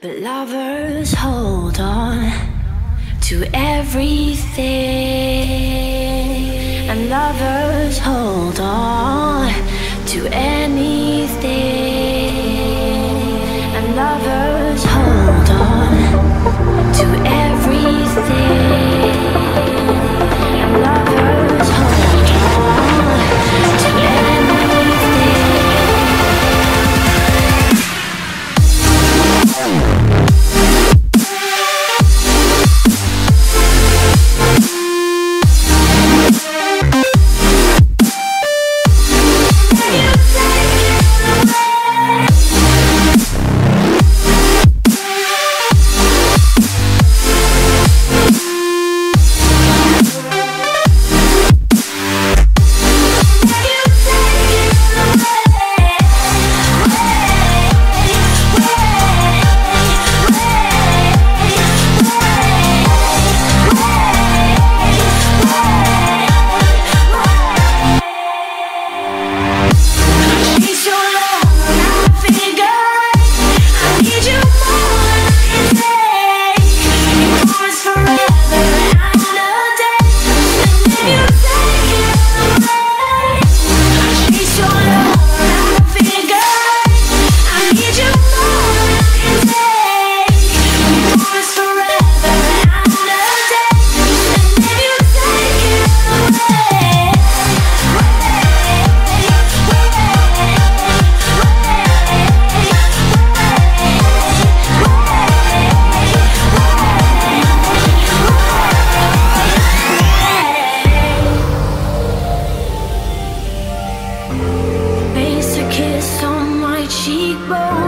But lovers hold on to everything, and lovers hold on to anything, and lovers hold on to Place a kiss on my cheekbone.